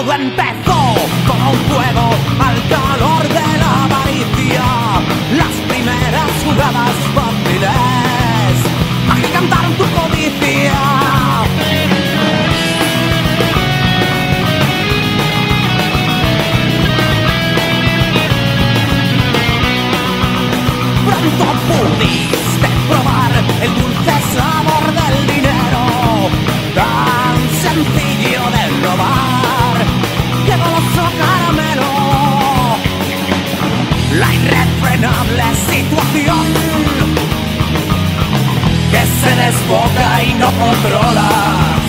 todo empezó como un juego al calor de la avaricia. Las primeras jugadas fáciles agigantaron tu codicia. Pronto pudiste probar el dulce sabor la irrefrenable situación que se desboca y no controlas.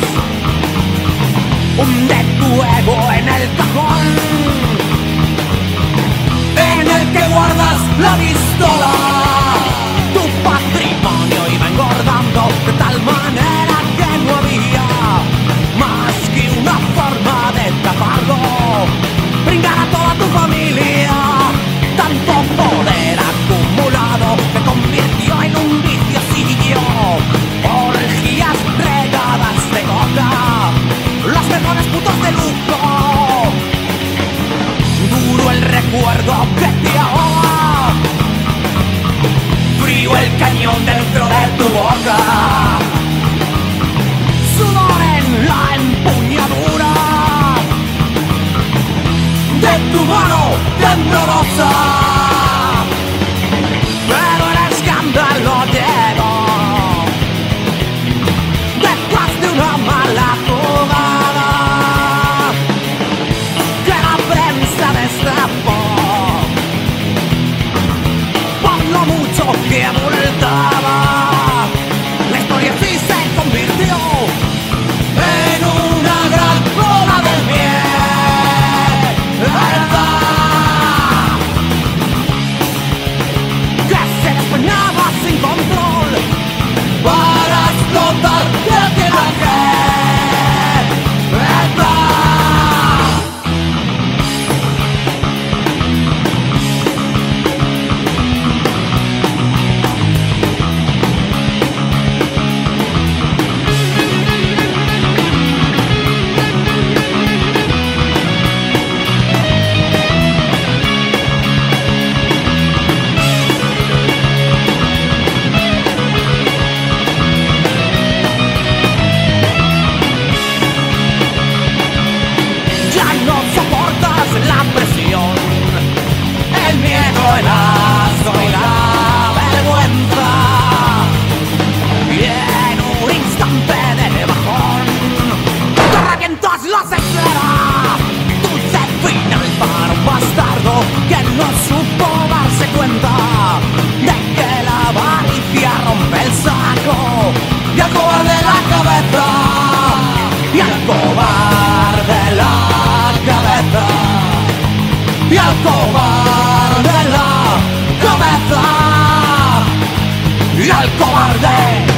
Hunde tu ego en el cajón en el que guardas la pistola. recuerdo desde ahora. Frío el cañón dentro de tu boca. Sudor en la empuñadura de tu mano temblorosa. todo presión. y al cobarde la cabeza. Y al cobarde